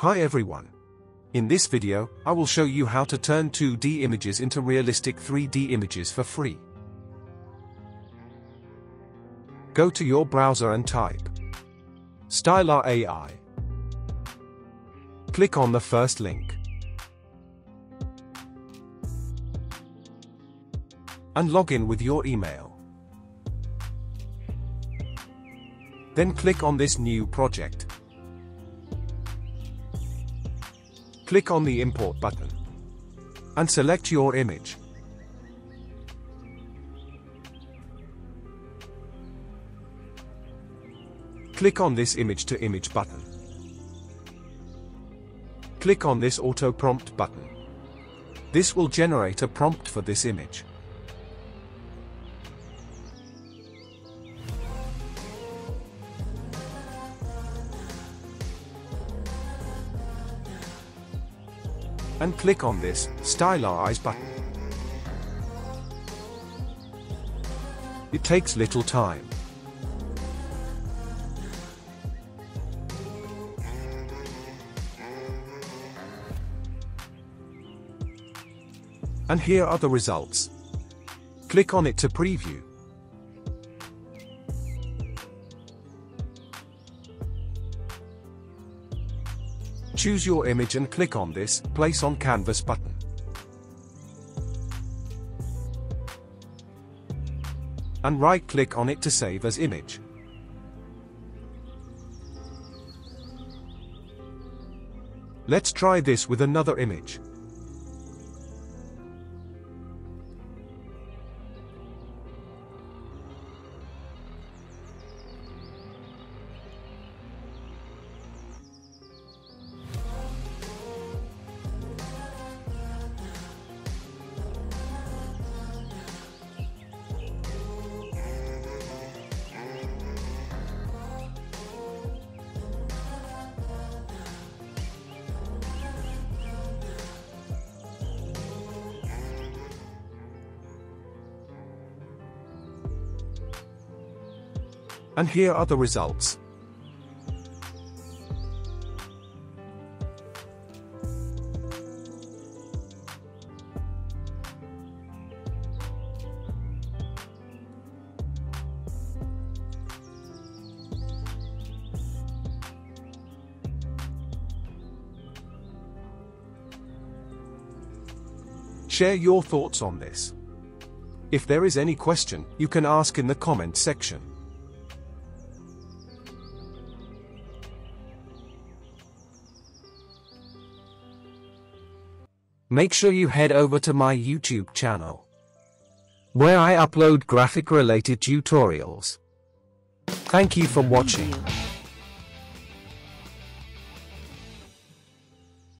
Hi everyone. In this video, I will show you how to turn 2D images into realistic 3D images for free. Go to your browser and type Stylar AI. Click on the first link. And log in with your email. Then click on this new project. Click on the Import button. And select your image. Click on this Image to Image button. Click on this Auto Prompt button. This will generate a prompt for this image. And click on this Stylize button. It takes little time. And here are the results. Click on it to preview. Choose your image and click on this Place on Canvas button. And right-click on it to save as image. Let's try this with another image. And here are the results. Share your thoughts on this. If there is any question, you can ask in the comment section. Make sure you head over to my YouTube channel, where I upload graphic related tutorials. Thank you for watching.